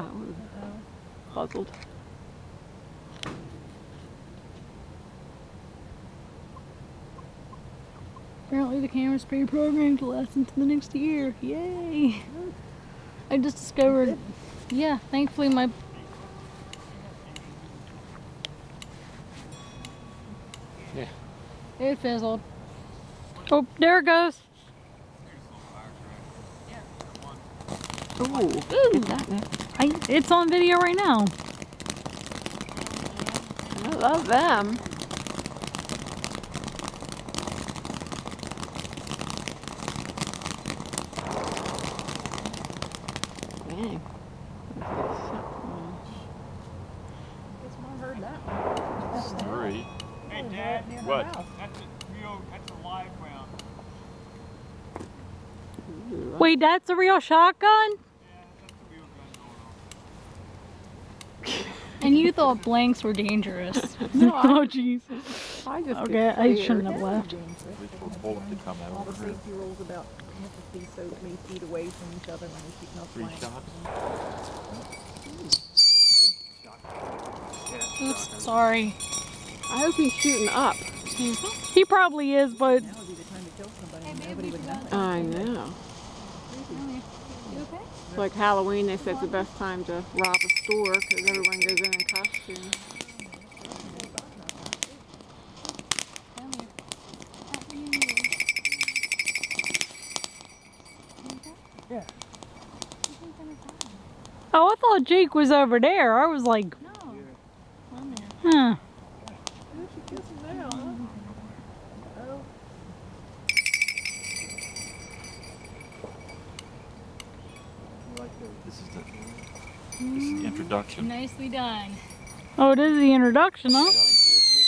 I was puzzled. Apparently the camera's pre-programmed to last into the next year. Yay! I just discovered. Yeah, thankfully my. Yeah. It fizzled. Oh, there it goes. Ooh, get that now. I, it's on video right now. I love them. Dang. Let's get something. It's three. Hey, Dad. What? That's a real, that's a live round. Wait, that's a real shotgun? Yeah, that's a real gun going on. And you thought blanks were dangerous. No, I- oh, jeez. I just Okay, I shouldn't have left. Wait for a bullet to come All the safety rules about you have to be so many feet away from each other when you're shooting off Three blanks. shots. Oops, sorry. I hope he's shooting up. He probably is, but Now would be the time to kill somebody and nobody would know. I know. It's like Halloween, they said it's the best time to rob a store because everyone goes in in costume. Yeah. oh, I thought Jake was over there. I was like, huh. This is the, this is the introduction. Mm, nicely done. Oh, it is the introduction, huh?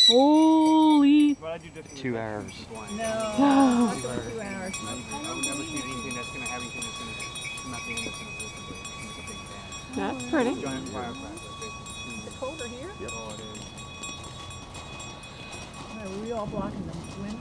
Holy. But I. Two hours. No, not two hours. I would never shoot anything that's gonna have anything oh, that's gonna come out the end that's gonna blow somebody. It's gonna make a big bang. That's pretty. Giant firecracker, basically. Is it colder here? Oh, it is. No, were we all blocking them? Wind?